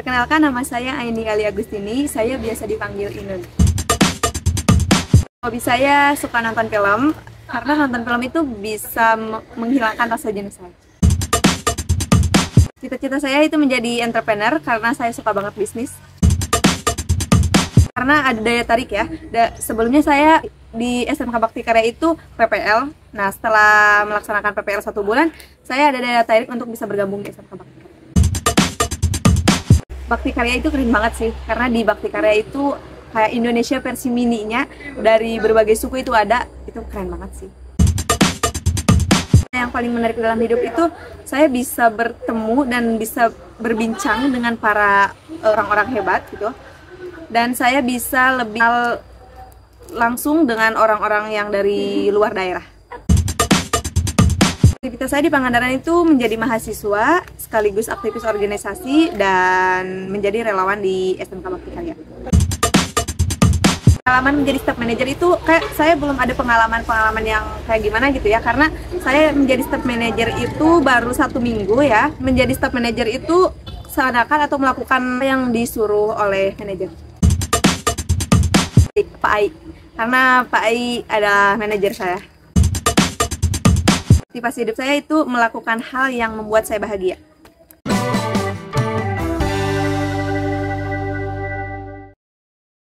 Perkenalkan nama saya Aini Ali Agustini, saya biasa dipanggil Inun. Hobi saya suka nonton film, karena nonton film itu bisa menghilangkan rasa jenuh saya. Cita-cita saya itu menjadi entrepreneur karena saya suka banget bisnis. Karena ada daya tarik ya. Da sebelumnya saya di SMK Bakti Karya itu PPL. Nah setelah melaksanakan PPL satu bulan, saya ada daya tarik untuk bisa bergabung di SMK Bakti. Bakti Karya itu keren banget sih, karena di Bakti Karya itu kayak Indonesia versi mininya dari berbagai suku itu ada, itu keren banget sih. Yang paling menarik dalam hidup itu saya bisa bertemu dan bisa berbincang dengan para orang-orang hebat gitu. Dan saya bisa lebih langsung dengan orang-orang yang dari luar daerah aktivitas saya di Pangandaran itu menjadi mahasiswa sekaligus aktivis organisasi dan menjadi relawan di SMK Bakti Karya. Pengalaman menjadi staff manager itu kayak saya belum ada pengalaman-pengalaman yang kayak gimana gitu ya karena saya menjadi staff manager itu baru satu minggu ya. Menjadi staff manager itu seakan atau melakukan yang disuruh oleh manajer. Pak Ai. Karena Pak Ai adalah manajer saya motivasi hidup saya itu melakukan hal yang membuat saya bahagia